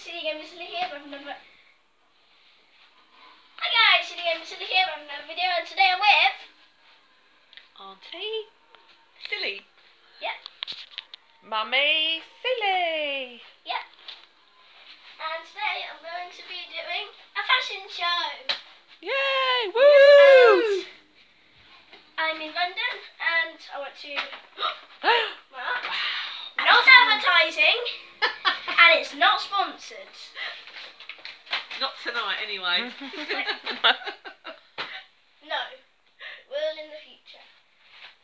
Silly Gamer Silly here with another. Hi guys, Silly Gamer Silly here with another video, and today I'm with. Auntie Silly. Yep, Mummy Silly. yep. And today I'm going to be doing a fashion show. Yay! Woo! And I'm in London, and I want to. Well, not advertising, and it's not sponsored. Not tonight, anyway. No, will in the future.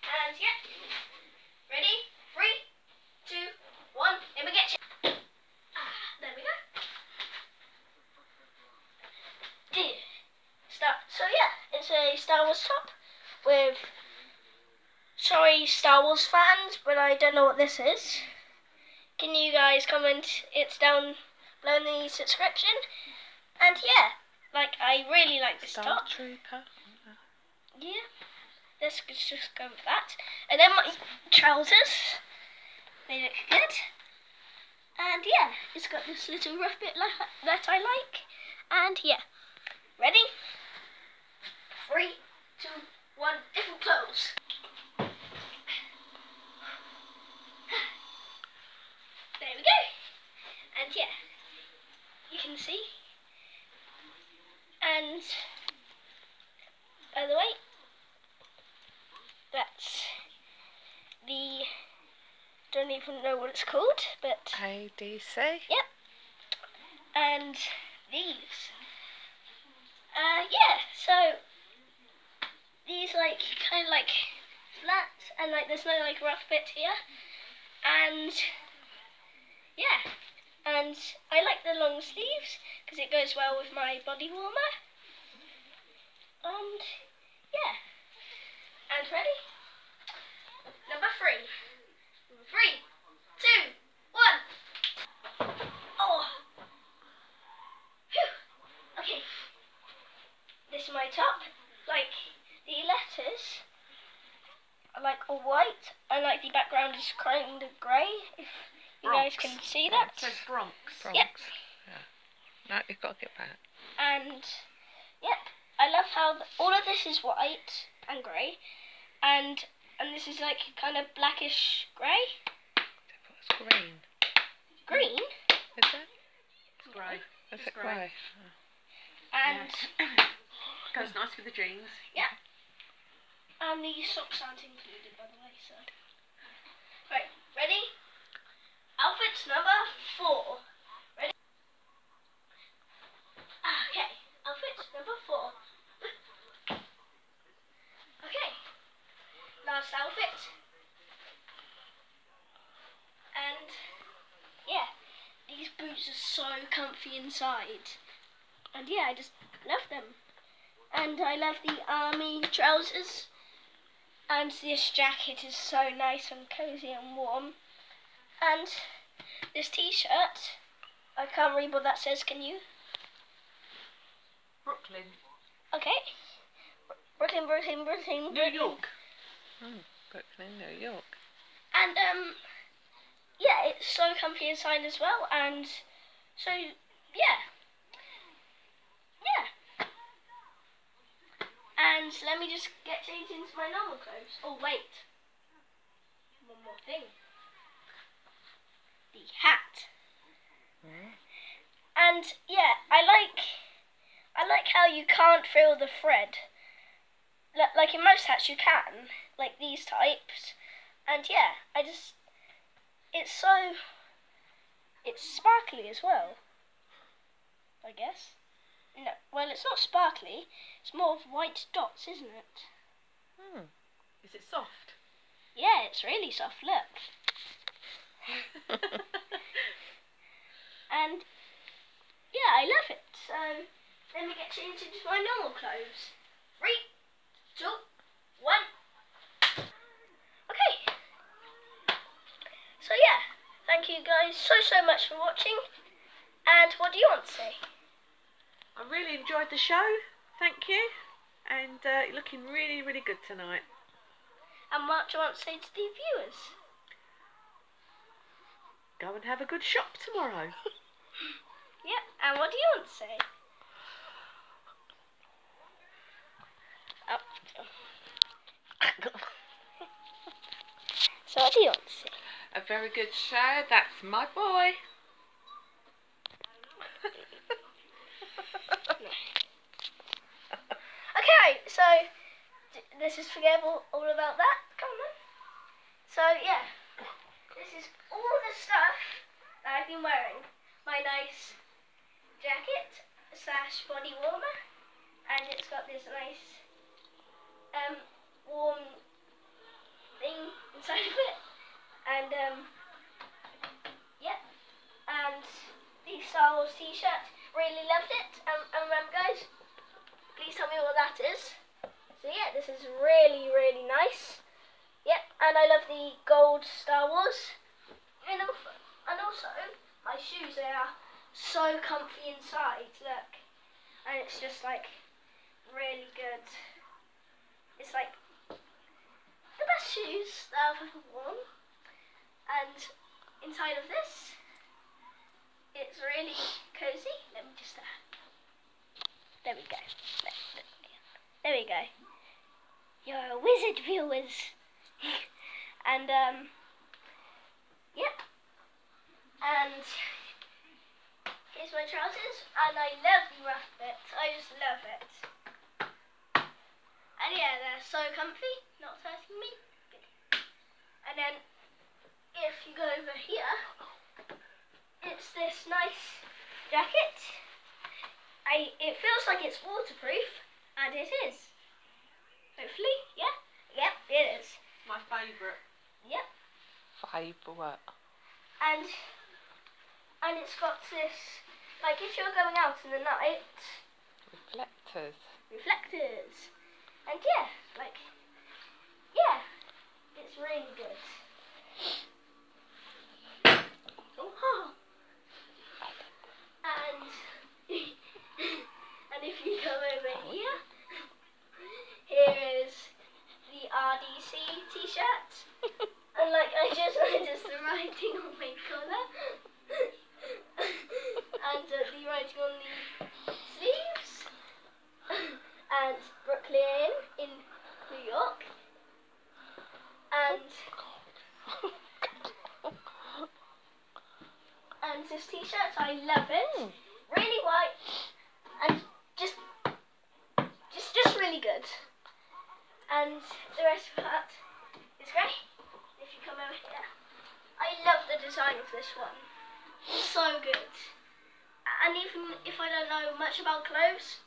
And yeah, ready? Three, two, one, and we get you. Ah, there we go. Dear. Start. So yeah, it's a Star Wars top with. Sorry, Star Wars fans, but I don't know what this is. Can you guys comment? It's down below in the subscription. And yeah, like I really like this Star top. Trooper. Yeah, let's just go with that. And then my trousers, they look good. And yeah, it's got this little rough bit that I like. And yeah, ready? Three, two, one, different clothes. There we go. And yeah, you can see. And by the way, that's the don't even know what it's called, but ADC. yep. And these, uh, yeah. So these like kind of like flat, and like there's no like rough bit here, and yeah. And I like the long sleeves because it goes well with my body warmer. And yeah. And ready? Number three. Three, two, one. Oh. Phew. Okay. This is my top. Like the letters are like all white and like the background is kind of grey. If you guys can see that. It says Bronx. Bronx. Yep. Yeah. No, you've got to get back. and yep, I love how th- all of this is white and grey, and and this is like kind of blackish grey, It's green. green, Is it? It's grey. Is It's it grey. grey? and Goes nice with the jeans. yeah, and the socks aren't included by the way. So right, ready? Outfits number four. Ready? Ah, Okay, outfits number four. Okay, last outfit. And yeah, these boots are so comfy inside. And yeah, I just love them. And I love the army trousers. And this jacket is so nice and cozy and warm. And this t-shirt, I can't read what that says, can you? Brooklyn. Okay. Brooklyn, Brooklyn, Brooklyn, New Brooklyn. York. Hmm. Brooklyn, New York. And um, yeah, it's so comfy inside as well. And so yeah, yeah. And let me just get changed into my normal clothes. Oh wait, one more thing. The hat. Hmm. And yeah, I like I like how you can't feel the thread. Li- Like in most hats you can, like these types. And yeah, I just it's so it's sparkly as well. I guess. No, well it's not sparkly. It's more of white dots, isn't it? Hmm. Is it soft? Yeah, it's really soft. Look. And yeah, I love it. So let me get changed into my normal clothes. Three, two, one. Okay. So yeah, thank you guys so so much for watching. And what do you want to say? I really enjoyed the show. Thank you. And uh, you're looking really, really good tonight. And what do you want to say to the viewers? Go and have a good shop tomorrow. Yep, and what do you want to say? Oh. so what do you want to say? A very good show. That's my boy. Okay, so this is forgettable all about that. Come on. So yeah, this is all the stuff that I've been wearing. My nice jacket slash body warmer, and it's got this nice um warm thing inside of it, and um yeah, and the Star Wars T-shirt. Really loved it. Um, and remember, guys, please tell me what that is. So yeah, this is really, really nice. Yep, and I love gold Star Wars. And also, and also my shoes, they are so comfy inside, look. And it's just like really good. It's like the best shoes that I've ever worn. And inside of this, it's really cozy. Let me just, uh, there we go. There- There we go. You're a wizard, viewers. And um, yep. And here's my trousers, and I love the rough bit. I just love it. And yeah, they're so comfy, not hurting me. And then if you go over here, it's this nice jacket. I it feels like it's waterproof, and it is. Hopefully, yeah, yep, it is. My favourite. Yep, Favourite. and and it's got this like if you're going out in the night, Reflectors. reflectors, and yeah, like yeah, it's really good. Oh. And and if you come over here, here is the RDC T-shirt, and like I just noticed the writing on my collar, and uh, the writing on the sleeves, and Brooklyn in New York, and and this T-shirt I love it, really white, and just just just really good, and the rest of that is great. If you come over here, I love the design of this one, so good. And even if I don't know much about clothes,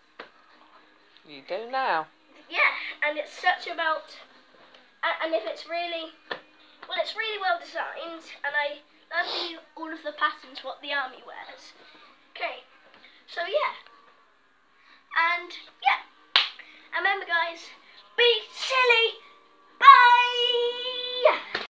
You do now. yeah, and it's such about, and if it's really, well, it's really well designed, and I love the, all of the patterns what the army wears. Okay, so yeah, and yeah, and remember guys, be silly